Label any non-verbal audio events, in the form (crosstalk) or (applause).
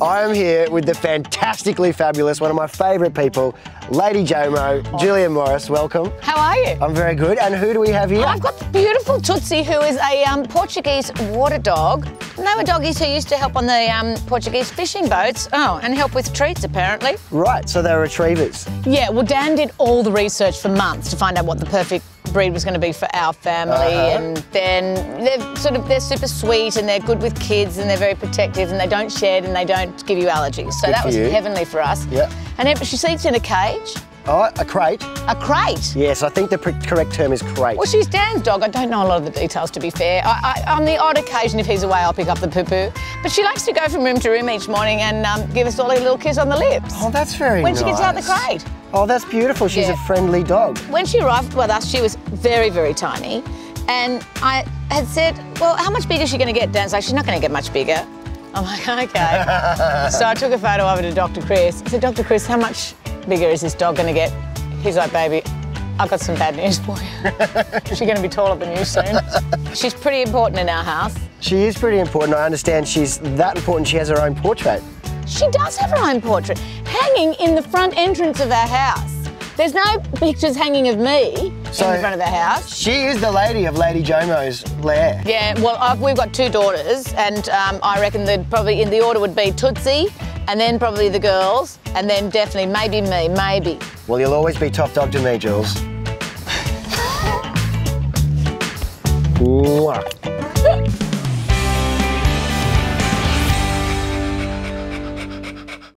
I am here with the fantastically fabulous, one of my favourite people, Lady Jomo, Julia Morris. Welcome. How are you? I'm very good. And who do we have here? I've got the beautiful Tootsie, who is a um, Portuguese water dog. And they were doggies who used to help on the um, Portuguese fishing boats. Oh, and help with treats, apparently. Right, so they're retrievers. Yeah, well, Dan did all the research for months to find out what the perfect breed was going to be for our family Uh-huh. and then they're sort of they're super sweet and they're good with kids and they're very protective and they don't shed and they don't give you allergies so Good that was you. heavenly for us Yeah. and it, she sleeps in a cage Oh, a crate. a crate Yes, I think the pr- correct term is crate. Well, she's Dan's dog. I don't know a lot of the details, to be fair. I, I, on the odd occasion, if he's away, I'll pick up the poo-poo. But she likes to go from room to room each morning and um, give us all a little kiss on the lips. Oh, that's very nice. when nice. she gets out the crate. Oh, that's beautiful. She's Yeah. a friendly dog. When she arrived with us, she was very, very tiny. And I had said, well, how much bigger is she going to get? Dan's like, she's not going to get much bigger. I'm like, (laughs) okay. (laughs) so I took a photo of her to Dr. Chris. I said, Dr. Chris, how much bigger is this dog going to get? He's like, baby, I've got some bad news for you. (laughs) She's going to be taller than you soon. She's pretty important in our house. She is pretty important. I understand she's that important she has her own portrait. She does have her own portrait hanging in the front entrance of our house. There's no pictures hanging of me So- in the front of the house. She is the lady of Lady Jomo's lair. Yeah, well, I've, we've got two daughters, and um, I reckon that probably in the order would be Tootsie, and then probably the girls, and then definitely maybe me, maybe. Well, you'll always be top dog to me, Jules. (laughs) Mwah.